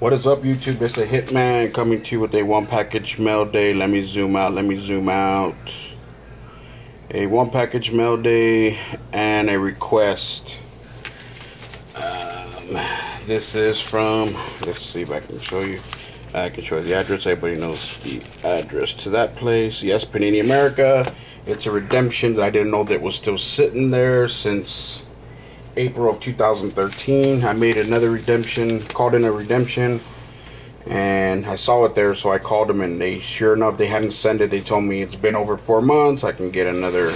What is up, YouTube? It's a Hitman coming to you with a one package mail day. Let me zoom out. Let me zoom out. A one package mail day and a request. Um, this is from. Let's see if I can show you. I can show you the address. Everybody knows the address to that place. Yes, Panini America. It's a redemption that I didn't know that was still sitting there since April of 2013. I made another redemption, called in a redemption, and I saw it there, so I called them, and they, sure enough, they hadn't sent it. They told me it's been over four months. I can get another.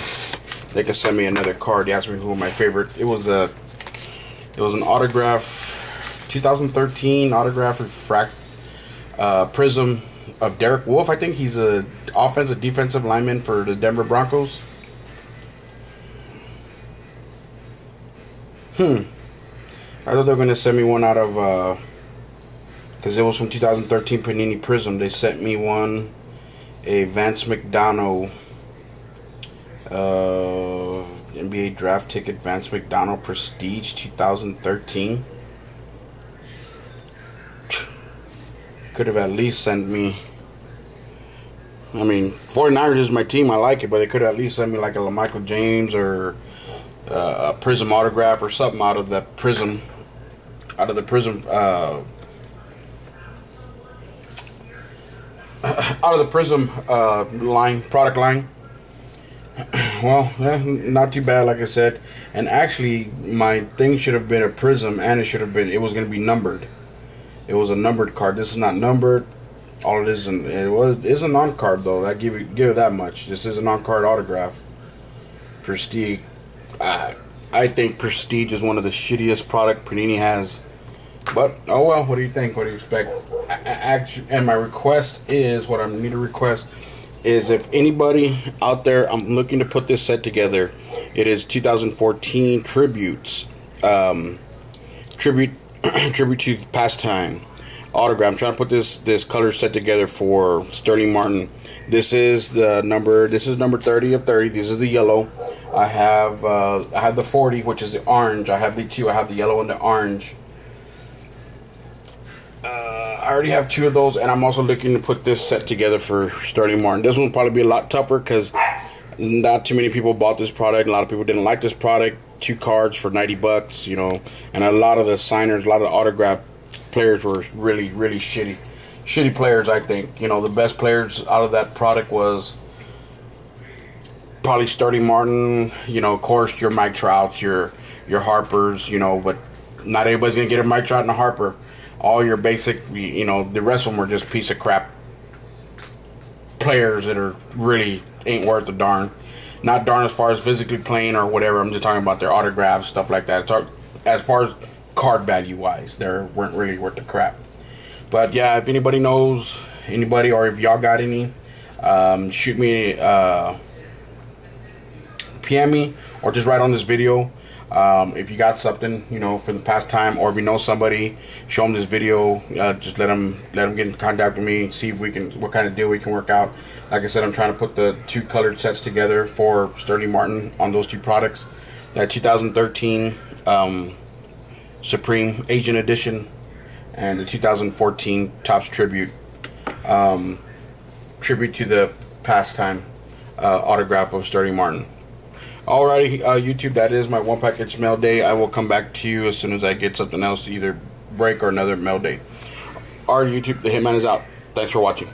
They can send me another card. They asked me who my favorite. It was a. It was an autograph, 2013 autograph refract uh, prism of Derek Wolfe. I think he's a offensive defensive lineman for the Denver Broncos. Hmm. I thought they were gonna send me one out of uh because it was from 2013 Panini Prism. They sent me one, a Vance McDonald uh, NBA draft ticket Vance McDonald Prestige 2013. Could have at least sent me. I mean, 49ers is my team. I like it, but they could at least send me like a Michael James or uh, a Prism autograph or something out of the Prism, out of the Prism, uh, out of the Prism uh, line, product line. well, not too bad, like I said. And actually, my thing should have been a Prism, and it should have been. It was going to be numbered. It was a numbered card. This is not numbered. All it is, an, it was is a non card though. I give it give it that much. This is a non card autograph. Prestige uh, I think Prestige is one of the shittiest product Panini has. But oh well, what do you think? What do you expect? Actually, and my request is what I need to request is if anybody out there, I'm looking to put this set together. It is 2014 tributes, um, tribute, tribute to pastime autograph. I'm trying to put this this color set together for Starling Marte. This is the number. This is number 30 of 30. This is the yellow. I have uh, I have the 40, which is the orange. I have the two. I have the yellow and the orange. Uh, I already have two of those, and I'm also looking to put this set together for Starling Marte. This one will probably be a lot tougher because not too many people bought this product. A lot of people didn't like this product. Two cards for 90 bucks, you know, and a lot of the signers, a lot of the autograph players were really, really shitty. Shitty players, I think. You know, the best players out of that product was probably Starling Marte. You know, of course, your Mike Trouts, your your Harpers. You know, but not everybody's gonna get a Mike Trout and a Harper. All your basic, you know, the rest of them are just piece of crap players that are really ain't worth a darn. Not darn as far as physically playing or whatever. I'm just talking about their autographs, stuff like that. As far as card value wise, they weren't really worth the crap. But yeah, if anybody knows anybody or if y'all got any, um, shoot me. Uh, PM me or just write on this video. Um, if you got something, you know, for the past time, or if you know somebody, show them this video. Uh, just let them let them get in contact with me. See if we can what kind of deal we can work out. Like I said, I'm trying to put the two colored sets together for Starling Marte on those two products. That 2013 um, Supreme Asian Edition and the 2014 Topps Tribute um, tribute to the pastime uh, autograph of Starling Marte. Alrighty, uh, YouTube, that is my one package mail day. I will come back to you as soon as I get something else either break or another mail day. Alright, YouTube, the Hitman is out. Thanks for watching.